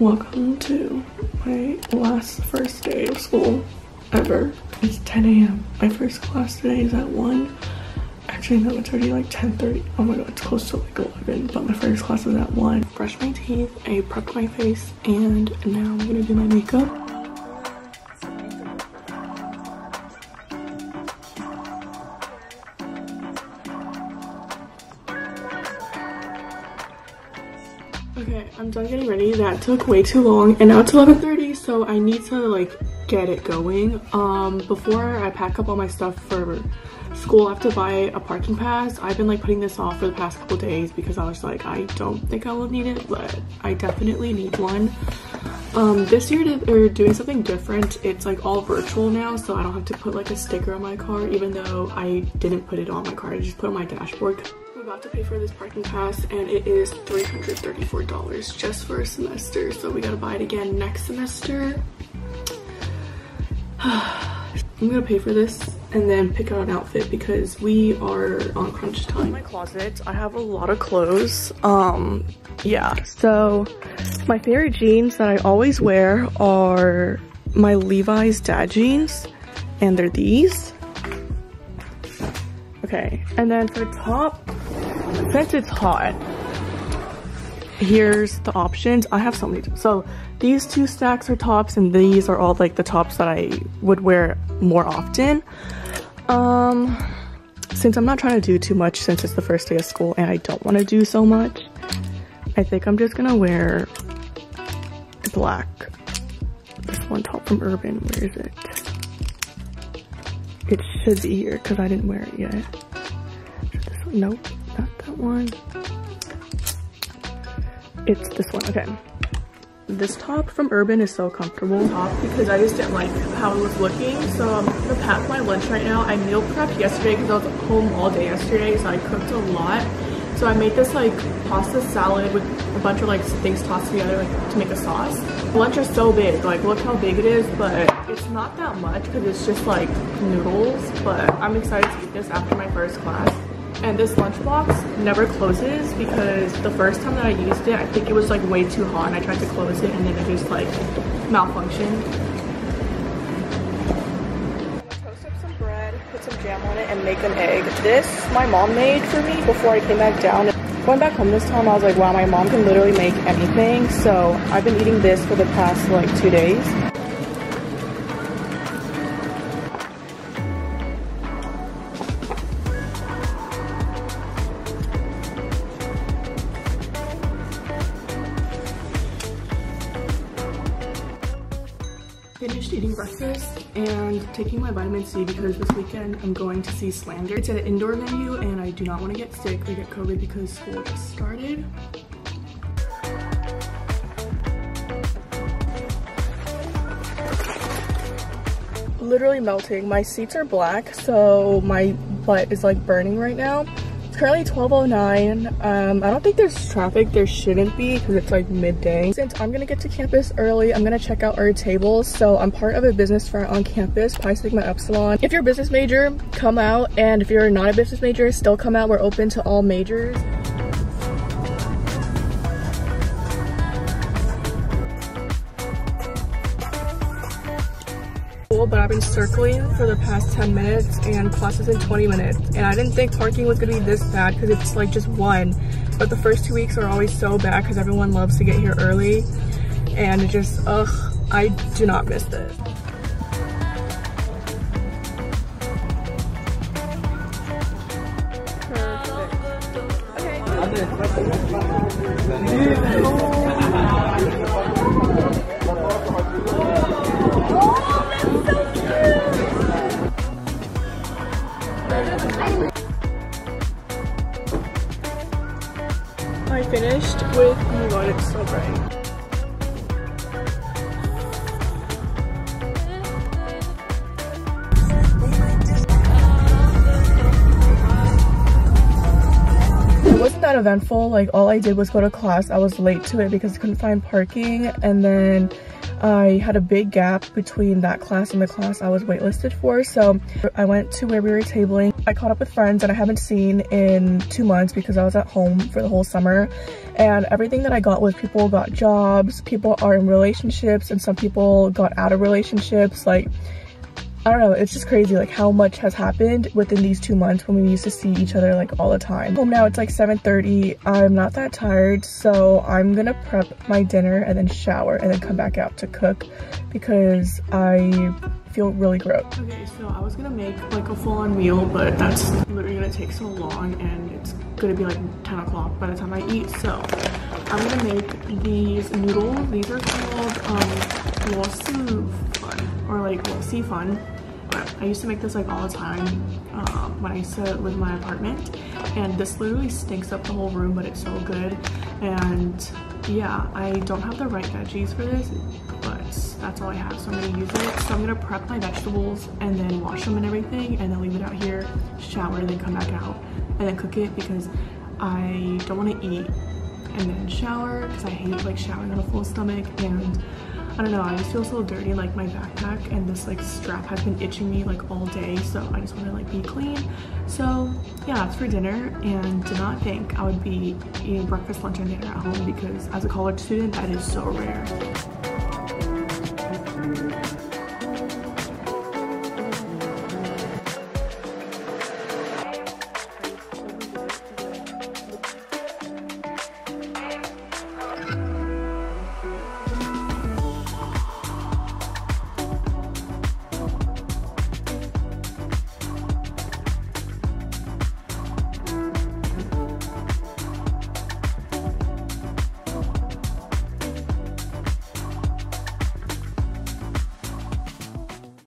Welcome to my last first day of school ever. It's 10 a.m. My first class today is at 1. Actually, no, it's already like 10.30. Oh my god, it's close to like 11. But my first class is at 1. Brushed my teeth, I prepped my face, and now I'm gonna do my makeup. Okay, I'm done getting ready. That took way too long and now it's 11.30 so I need to like get it going. Um, before I pack up all my stuff for school, I have to buy a parking pass. I've been like putting this off for the past couple days because I was like, I don't think I will need it, but I definitely need one. Um, this year they're doing something different. It's like all virtual now, so I don't have to put like a sticker on my car, even though I didn't put it on my car. I just put on my dashboard about to pay for this parking pass and it is $334 just for a semester. So we gotta buy it again next semester. I'm gonna pay for this and then pick out an outfit because we are on crunch time. In my closet, I have a lot of clothes. Um, yeah, so my favorite jeans that I always wear are my Levi's dad jeans and they're these. Okay, and then for top, since it's hot, here's the options. I have so many. So these two stacks are tops and these are all like the tops that I would wear more often. Um, since I'm not trying to do too much since it's the first day of school and I don't want to do so much, I think I'm just gonna wear black. This one top from Urban, where is it? It should be here because I didn't wear it yet. Nope not that one. It's this one, okay. This top from Urban is so comfortable top because I just didn't like how it was looking. So I'm gonna pack my lunch right now. I meal prepped yesterday because I was home all day yesterday, so I cooked a lot. So I made this like pasta salad with a bunch of like things tossed together like to make a sauce. Lunch is so big, like look how big it is, but it's not that much because it's just like noodles. But I'm excited to eat this after my first class. And this lunchbox never closes because the first time that I used it, I think it was like way too hot and I tried to close it and then it just like malfunctioned. Toast up some bread, put some jam on it and make an egg. This my mom made for me before I came back down. Going back home this time, I was like, wow, my mom can literally make anything. So I've been eating this for the past like two days. Finished eating breakfast and taking my vitamin C because this weekend I'm going to see Slander. It's an indoor venue and I do not want to get sick or get COVID because school just started. Literally melting. My seats are black so my butt is like burning right now currently 12.09. Um, I don't think there's traffic. There shouldn't be because it's like midday. Since I'm gonna get to campus early, I'm gonna check out our tables. So I'm part of a business fair on campus, Pi Sigma Epsilon. If you're a business major, come out. And if you're not a business major, still come out. We're open to all majors. But I've been circling for the past 10 minutes and classes in 20 minutes. And I didn't think parking was gonna be this bad because it's like just one. But the first two weeks are always so bad because everyone loves to get here early. And it just, ugh, I do not miss this. I finished with, oh my god, it's so bright. It wasn't that eventful like all i did was go to class i was late to it because i couldn't find parking and then I had a big gap between that class and the class I was waitlisted for. So I went to where we were tabling. I caught up with friends that I haven't seen in two months because I was at home for the whole summer. And everything that I got was people got jobs, people are in relationships, and some people got out of relationships. Like I don't know, it's just crazy like how much has happened within these two months when we used to see each other like all the time. Home now, it's like 7.30. I'm not that tired, so I'm gonna prep my dinner and then shower and then come back out to cook because I feel really gross. Okay, so I was gonna make like a full-on meal, but that's literally gonna take so long and it's gonna be like 10 o'clock by the time I eat. So I'm gonna make these noodles. These are called um, or like well, fun. I used to make this like all the time um, when I used to live in my apartment. And this literally stinks up the whole room, but it's so good. And yeah, I don't have the right veggies for this, but that's all I have. So I'm gonna use it. So I'm gonna prep my vegetables and then wash them and everything and then leave it out here, shower, and then come back out and then cook it because I don't wanna eat and then shower because I hate like showering on a full stomach and I don't know, I just feel so dirty like my backpack and this like strap has been itching me like all day so I just want to like be clean. So yeah, that's for dinner and did not think I would be eating breakfast, lunch, and dinner at home because as a college student that is so rare.